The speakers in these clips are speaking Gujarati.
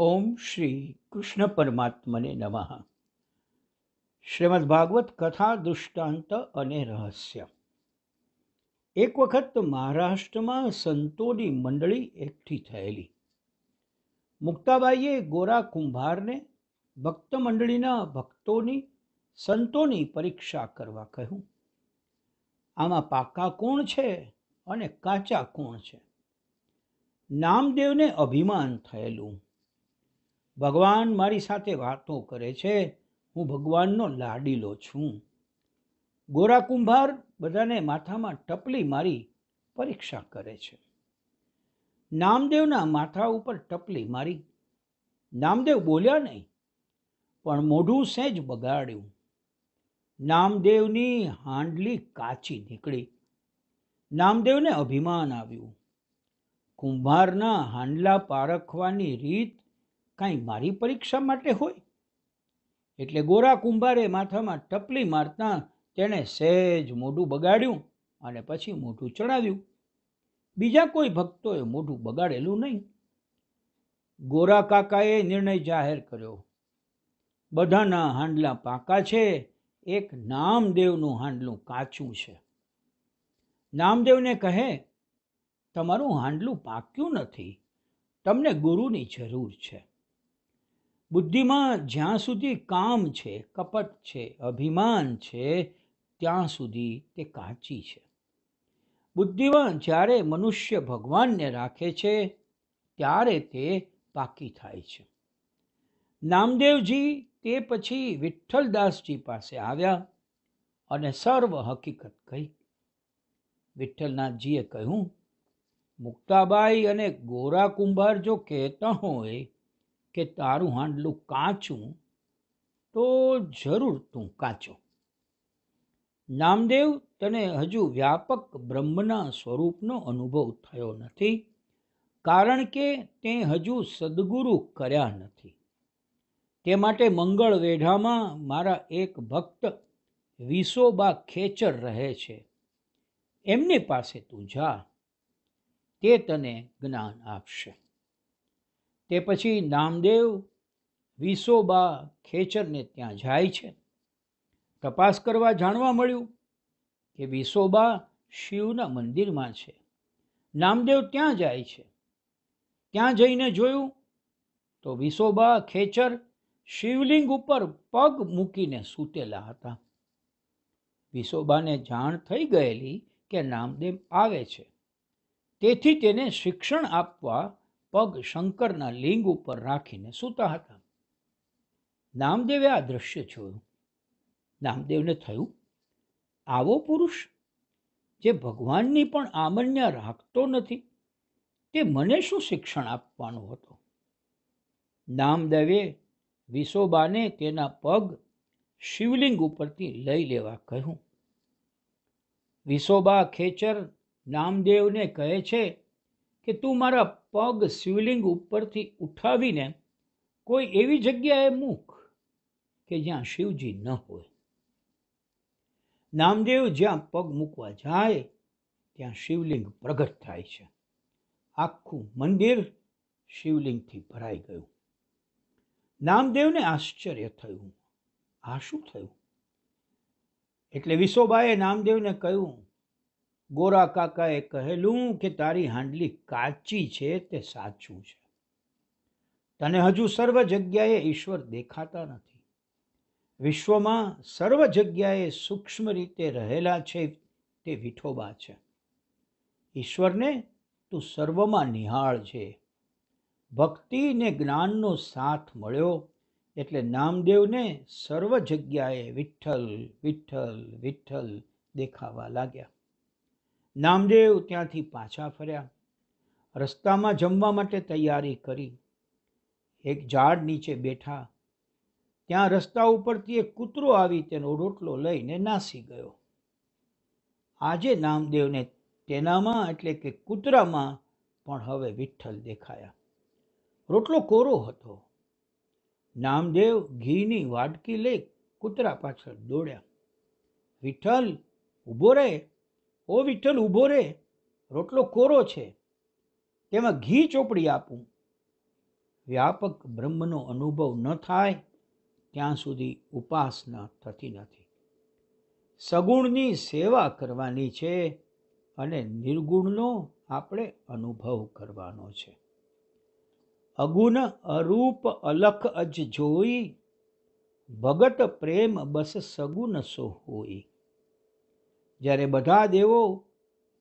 ઓમ શ્રી કૃષ્ણ પરમાત્મને નમઃ. શ્રીમદ ભાગવત કથા દૃષ્ટાંત અને રહસ્ય. એક વખત મહારાષ્ટ્રમાં સંતોની મંડળી એકઠી થયેલી. મુક્તાબાઈએ ગોરા કુંભારને ભક્ત મંડળીના ભક્તોની સંતોની પરીક્ષા કરવા કહ્યું. આમાં પાકા કોણ છે અને કાચા કોણ છે? નામદેવને અભિમાન થયેલું. ભગવાન મારી સાથે વાતો કરે છે, હું ભગવાનનો લાડીલો છું. ગોરા કુંભાર બધાને માથામાં ટપલી મારી પરીક્ષા કરે છે. નામદેવના માથા ઉપર ટપલી મારી. નામદેવ બોલ્યા નહીં, પણ મોઢું સહેજ બગાડ્યું. નામદેવની હાંડલી કાચી નીકળી. નામદેવને અભિમાન આવ્યું. કુંભારના હાંડલા પારખવાની રીત કાંઈ મારી પરીક્ષા માટે હોય? એટલે ગોરા કુંભારે માથામાં ટપલી મારતા તેણે સહેજ મોઢું બગાડ્યું અને પછી મોઢું ચડાવ્યું બીજા કોઈ ભક્તોએ મોઢું બગાડેલું નહીં. ગોરા કાકાએ નિર્ણય જાહેર કર્યો. બધાના હાંડલા પાકા છે, એક નામદેવનું હાંડલું કાચું છે. નામદેવને કહે, તમારું હાંડલું પાક્યું નથી. તમને ગુરુની જરૂર છે. બુદ્ધિમાં જ્યાં સુધી કામ છે, કપટ છે, અભિમાન છે, ત્યાં સુધી તે કાચી છે. બુદ્ધિમાં જ્યારે મનુષ્ય ભગવાનને રાખે છે, ત્યારે તે પાકી થાય છે. નામદેવજી તે પછી વિઠ્ઠલદાસજી પાસે આવ્યા અને સર્વ હકીકત કહી. વિઠ્ઠલનાથજીએ કહ્યું, મુક્તાબાઈ અને ગોરા કુંભાર જો કહેતા હોય કે તારું હાંડલું કાચું, તો જરૂર તું કાચો. નામદેવ તને હજુ વ્યાપક બ્રહ્મના સ્વરૂપનો અનુભવ થયો નથી, કારણ કે તે હજુ સદગુરુ કર્યા નથી. તે માટે મંગળ વેઢામાં મારા એક ભક્ત વિસોબા ખેચર રહે છે. એમની પાસે તું જા, તે તને જ્ઞાન આપશે. તે પછી નામદેવ વિસોબા ખેચરને ત્યાં જાય છે. તપાસ કરવા જાણવા મળ્યું કે વિસોબા શિવના મંદિરમાં છે. નામદેવ ત્યાં જાય છે. ત્યાં જઈને જોયું તો વિસોબા ખેચર શિવલિંગ ઉપર પગ મૂકીને સૂતેલા હતા. વિસોબાને જાણ થઈ ગયેલી કે નામદેવ આવે છે. તેથી તેને શિક્ષણ આપવા પગ શંકરના લિંગ ઉપર રાખીને સૂતા હતા. નામદેવે આ દ્રશ્ય જોયું. નામદેવને થયું, આવો પુરુષ, જે ભગવાનની પણ આમન્ય રાખતો નથી, તે મને શું શિક્ષણ આપવાનો હતો? નામદેવે વિસોબાને તેના પગ શિવલિંગ ઉપરથી લઈ લેવા કહ્યું. વિસોબા ખેચર નામદેવને કહે છે કે, તું મારા પગ શિવલિંગ ઉપરથી ઉઠાવીને કોઈ એવી જગ્યાએ મૂક કે જ્યાં શિવજી ન હોય. નામદેવ જ્યાં પગ મૂકવા જાય, ત્યાં શિવલિંગ પ્રગટ થાય છે. આખું મંદિર શિવલિંગથી ભરાઈ ગયું. નામદેવને આશ્ચર્ય થયું. આ શું થયું? એટલે વિસોબાએ નામદેવને કહ્યું ગોરા કાકાએ કહેલું કે તારી હાંડલી કાચી છે તે સાચું છે. તને હજુ સર્વ જગ્યાએ ઈશ્વર દેખાતા નથી. વિશ્વમાં સર્વ જગ્યાએ સૂક્ષ્મ રીતે રહેલા છે તે વિઠોબા છે. ઈશ્વરને તું સર્વમાં નિહાળ છે. ભક્તિ ને જ્ઞાનનો સાથ મળ્યો એટલે નામદેવને સર્વ જગ્યાએ વિઠ્ઠલ વિઠ્ઠલ વિઠ્ઠલ દેખાવા લાગ્યા. નામદેવ ત્યાંથી પાછા ફર્યા. રસ્તામાં જમવા માટે તૈયારી કરી. એક ઝાડ નીચે બેઠા. ત્યાં રસ્તા ઉપરથી એક કૂતરો આવી તેનો રોટલો લઈને નાસી ગયો. આજે નામદેવને તેનામાં એટલે કે કૂતરામાં પણ હવે વિઠ્ઠલ દેખાયા. રોટલો કોરો હતો. નામદેવ ઘીની વાડકી લઈ કૂતરા પાછળ દોડ્યા. વિઠ્ઠલ ઊભો રહે. ઓ વિઠ્ઠલ, ઊભો રે. રોટલો કોરો છે. તેમાં ઘી ચોપડી આપું. વ્યાપક બ્રહ્મનો અનુભવ ન થાય, ત્યાં સુધી ઉપાસના થતી નથી. સગુણની સેવા કરવાની છે અને નિર્ગુણનો આપણે અનુભવ કરવાનો છે. અગુણ અરૂપ અલખ અજ જોઈ, ભગત પ્રેમ બસ સગુણ સો હોઈ જ્યારે બધા દેવો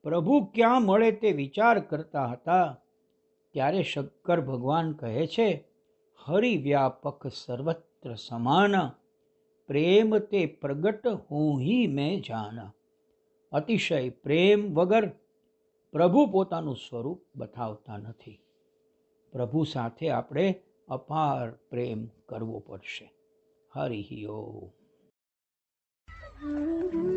પ્રભુ ક્યાં મળે તે વિચાર કરતા હતા, ત્યારે શંકર ભગવાન કહે છે, હરિવ્યાપક સર્વત્ર સમાન, પ્રેમ તે પ્રગટ હું મેં જાન. અતિશય પ્રેમ વગર પ્રભુ પોતાનું સ્વરૂપ બતાવતા નથી. પ્રભુ સાથે આપણે અપાર પ્રેમ કરવો પડશે. હરિ ઓમ.